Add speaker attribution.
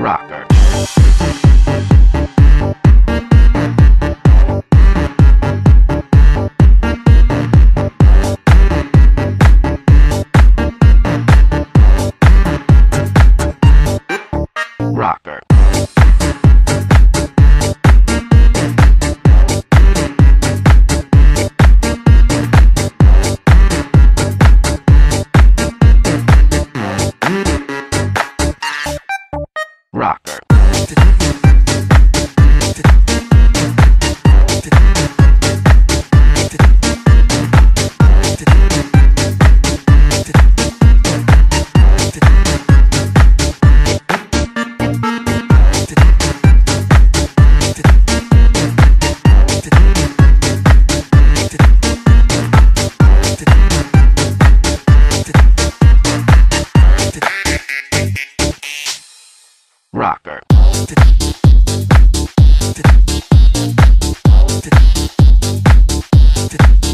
Speaker 1: Rocker. Rocker. Rocker lost.